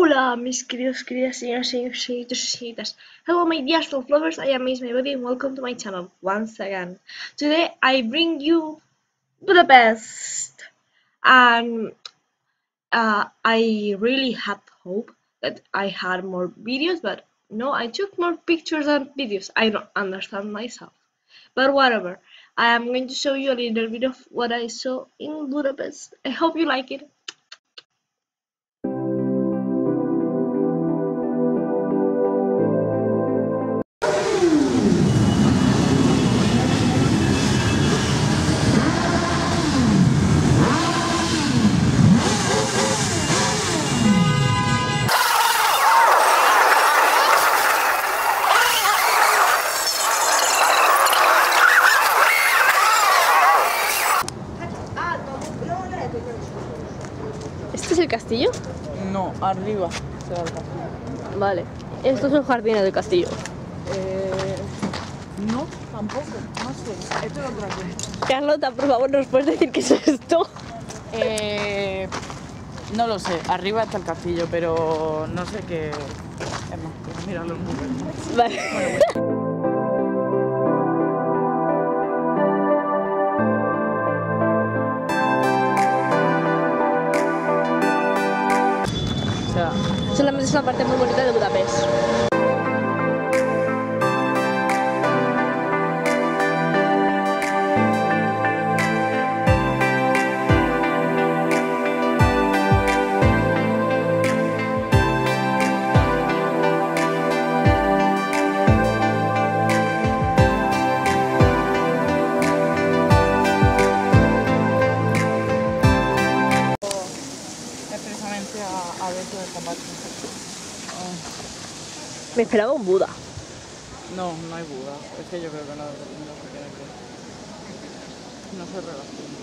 Hola, mis queridos, queridas señoras, señores, señoritas. Hello, my dear self lovers. I am Miss Mayberry and welcome to my channel once again. Today, I bring you Budapest, and uh, I really had hope that I had more videos, but no, I took more pictures than videos. I don't understand myself, but whatever. I am going to show you a little bit of what I saw in Budapest. I hope you like it. ¿Este es el castillo? No, arriba se va el castillo. Vale. Esto es un jardín del castillo. Eh, no, tampoco, no sé. Esto es otra cosa. Carlota, por favor, ¿nos puedes decir qué es esto? Eh, no lo sé, arriba está el castillo, pero no sé qué. Es más, pues míralo en Google. Vale. Sea, Solamente es una parte muy bonita de Budapest. Me esperaba un Buda. No, no hay Buda. Es que yo creo que no, no se tiene que. No se relaciona.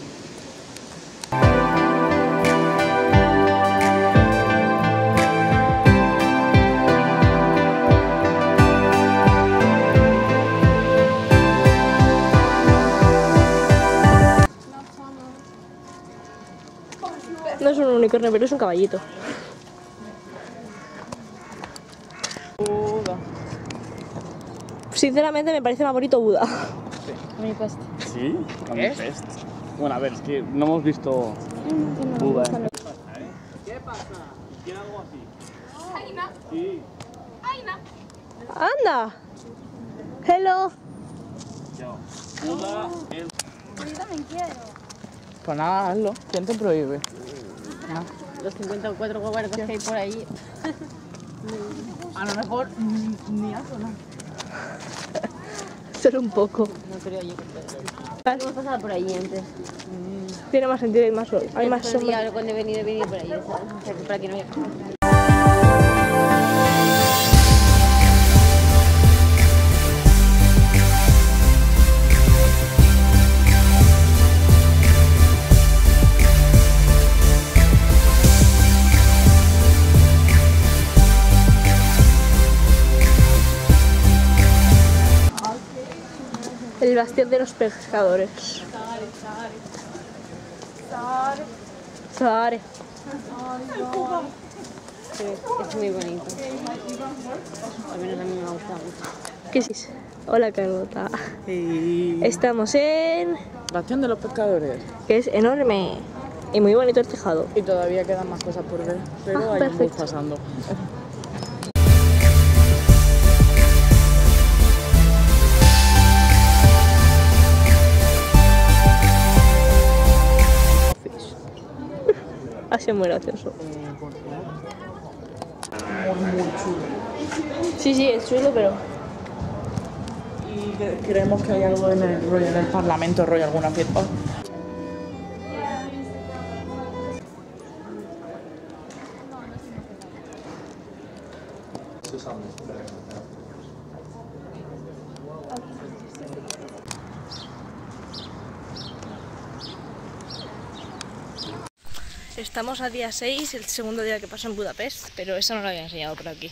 No es un unicornio, pero es un caballito. Sinceramente me parece más bonito Buda. ¿Sí? ¿Qué? Fest. Bueno, a ver, es que no hemos visto Buda. ¿Qué pasa? ¿Quiere algo así? Sí. ¡Anda! Hello. Yo. Hola. El- Pues nada, hazlo. ¿Quién te prohíbe? los 54 guardas que hay por ahí. A lo mejor ni, ni hazlo, ¿no? Solo un poco. No creo yo que Hemos pasado por ahí antes. Tiene más sentido, hay más sol. Hay más Otro sombra. día cuando he venido, he venido por ahí. ¿sabes? O sea, que no El bastión de los pescadores. Zare. Sí, es muy bonito. Al menos a mí me ha gustado mucho. ¿Qué es? Hola Carlota. Estamos en... Bastión de los pescadores. que es enorme. Y muy bonito el tejado. Y todavía quedan más cosas por ver, pero Ah, hay un bus perfecto. pasando. Ha sido muy gracioso. Sí, sí, es chulo, pero... Y cre- creemos que hay algo en el rollo en el Parlamento, rollo alguna fiesta. Estamos a día 6, el segundo día que paso en Budapest, pero eso no lo había enseñado por aquí.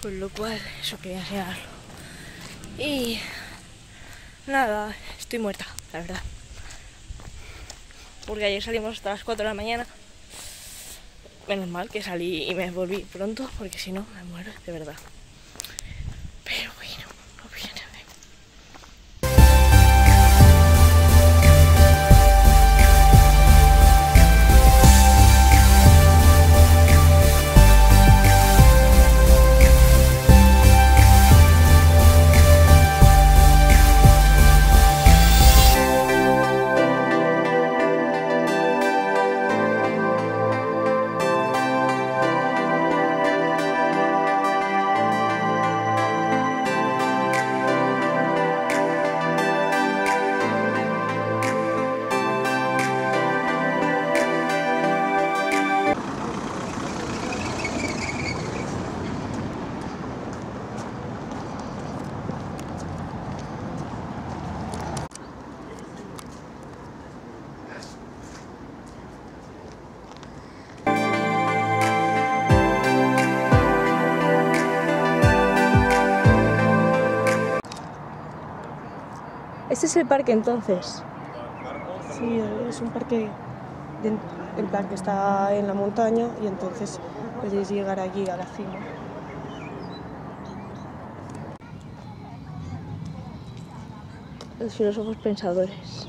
Con lo cual, eso quería enseñarlo. Y nada, estoy muerta, la verdad. Porque ayer salimos hasta las 4 de la mañana menos mal que salí y me volví pronto, porque si no me muero de verdad. Es el parque entonces. Sí, es un parque, de- en plan que está en la montaña y entonces podéis llegar allí a la cima. Los filósofos pensadores.